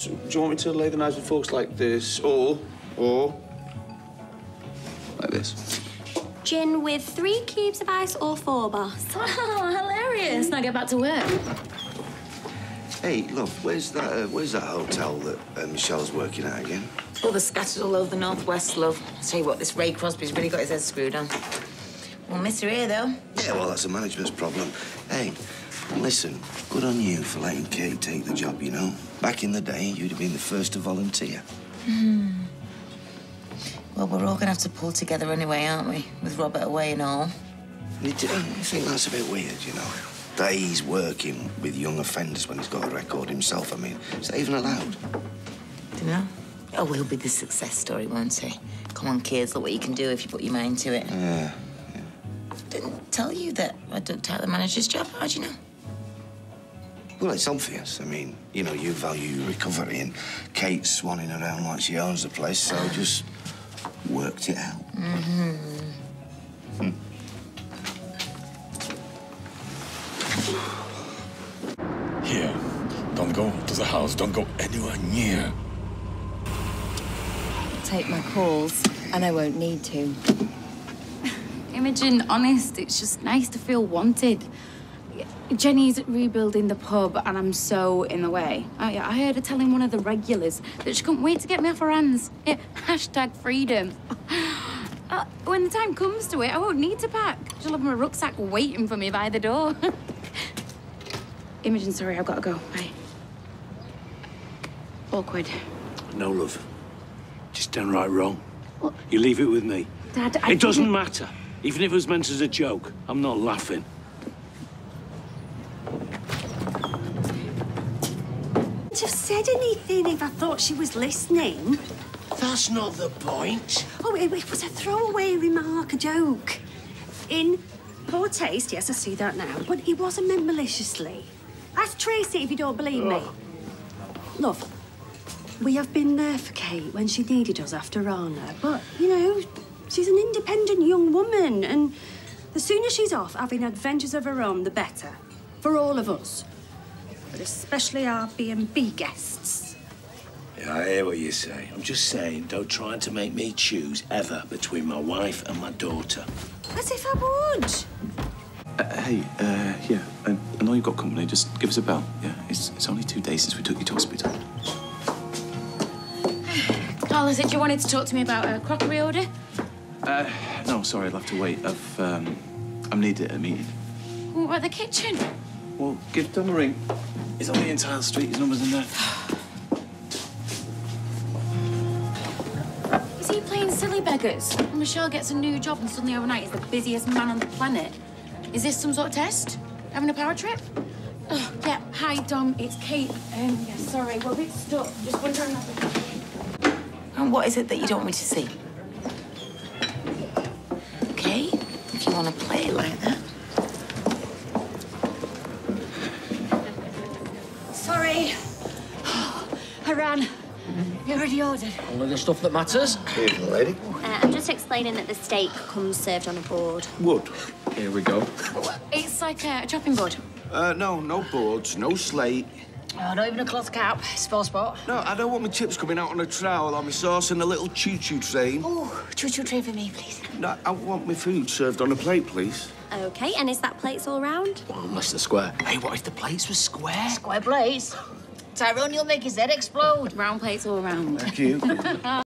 So, do you want me to lay the knives and forks like this, or, or like this? Gin with three cubes of ice or four, boss. Oh, hilarious. Now get back to work. Hey, love, where's that? Uh, where's that hotel that uh, Michelle's working at again? Oh, they're scattered all over the northwest, love. I'll tell you what, this Ray Crosby's really got his head screwed on. We'll miss her here, though. Yeah, well, that's a management's problem. Hey, listen, good on you for letting Kate take the job. You know, back in the day, you'd have been the first to volunteer. Hmm. Well, we're all gonna have to pull together anyway, aren't we? With Robert away and all. You, do, you think that's a bit weird, you know? That he's working with young offenders when he's got a record himself. I mean, is that even allowed? Do you know? Oh, he'll be the success story, won't he? Come on, kids, look what you can do if you put your mind to it. Yeah. Didn't tell you that I ducked out the manager's job. How'd you know? Well, it's obvious. I mean, you know, you value your recovery, and Kate's swanning around like she owns the place, so just worked it out. Hmm. Here. Don't go to the house. Don't go anywhere near. Take my calls, and I won't need to. Imogen, honest, it's just nice to feel wanted. Jenny's rebuilding the pub, and I'm so in the way. I, I heard her telling one of the regulars that she couldn't wait to get me off her hands. Yeah, hashtag freedom. Uh, when the time comes to it, I won't need to pack. She'll have my rucksack waiting for me by the door. Imogen, sorry, I've got to go. Bye. Awkward. No, love. Just downright wrong. You leave it with me. Dad, I It doesn't matter. Even if it was meant as a joke, I'm not laughing. Wouldn't have said anything if I thought she was listening. That's not the point. Oh, it, it was a throwaway remark, a joke. In poor taste, yes, I see that now, but it wasn't meant maliciously. Ask Tracy if you don't believe me. Love, we have been there for Kate when she needed us after Rana, but, you know, she's an independent young woman, and the sooner she's off having adventures of her own, the better. For all of us. But especially our B&B guests. Yeah, I hear what you say. I'm just saying, don't try to make me choose ever between my wife and my daughter. As if I would. Uh, hey, uh, yeah, I, I know you've got company. Just give us a bell. Yeah, it's, it's only two days since we took you to hospital. Carla said you wanted to talk to me about a crockery order. Uh, no, sorry, I'll have to wait. I've, um, I'm needed at a meeting. What about the kitchen? Well, give Tom a ring. He's on the entire street. His number's in there. Is he playing silly beggars? Michelle gets a new job and suddenly overnight he's the busiest man on the planet. Is this some sort of test? Having a power trip? Oh, yeah. Hi, Dom. It's Kate. Um, yeah, sorry. We're a bit stuck. Just wondering. And what is it that you don't want me to see? Okay, if you want to play it like that. Ran. You already ordered. Only the stuff that matters. Here for the lady. Uh, I'm just explaining that the steak comes served on a board. Wood. Here we go. It's like a chopping board. Uh, no, no boards, no slate. Oh, not even a cloth cap. Spell spot. No, I don't want my chips coming out on a trowel or my sauce in a little choo-choo train. Oh, choo-choo train for me, please. No, I want my food served on a plate, please. Okay, and is that plates all round? Well, unless they're square. Hey, what if the plates were square? Square plates? Tyrone, you'll make his head explode. Round plates all round. Thank you.